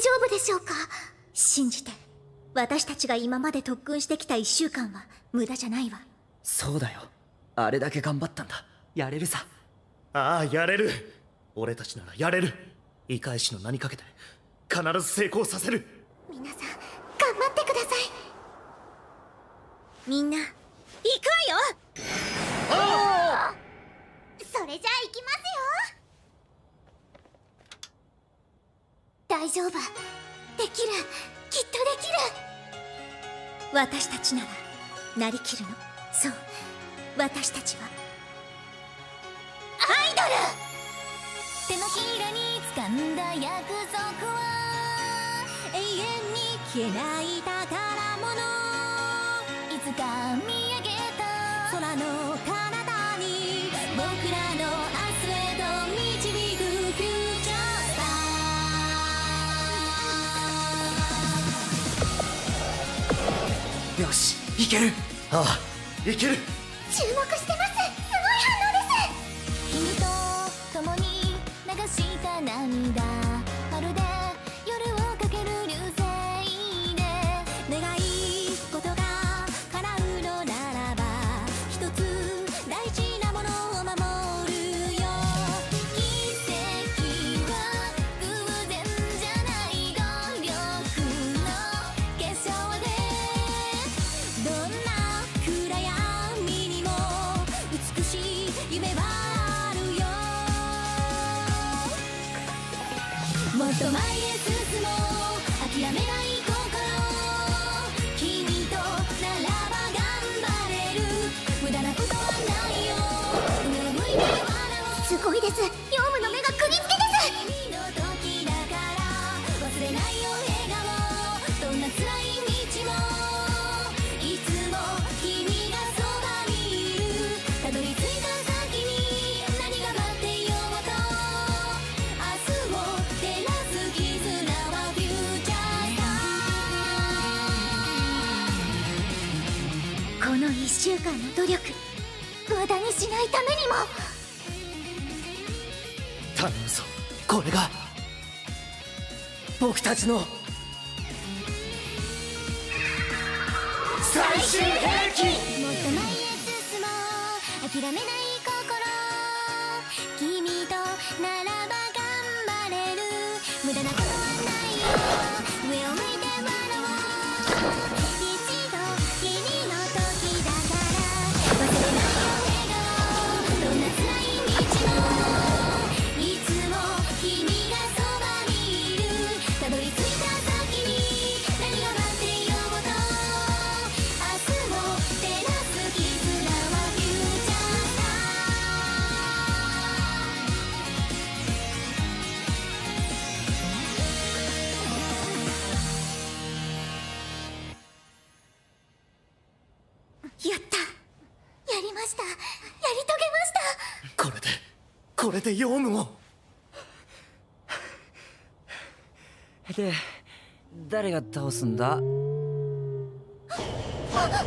丈夫でしょうか？信じて。私たちが今まで特訓してきた1週間は無駄じゃないわ。そうだよ。あれだけ頑張ったんだ。やれるさ。ああやれる。俺たちならやれる。異界師の名にかけて。必ず成功させる。皆さん頑張ってください。みんな行くわよそれじゃあ行きますよ丈夫。できる。きっとできる。私たちならなりきるの。そう。私たちは。アイドル！手のひらに掴んだ約束は永遠に消えない宝物。いつかしいける。ああいける。注目してます。すごい反応です。君と共に流した涙。もっと前へ進もう諦めない心君とならば頑張れる無駄なことはないよ上を向いて笑おうすごいです。この1週間の努力無駄にしないためにも。頼むぞ。これが僕たちの最終兵器。もっと前へ進もう。諦めない心。君とならば頑張れる。無駄なやった。やりました。やり遂げました。これでこれでヨウムを。で誰が倒すんだ？あ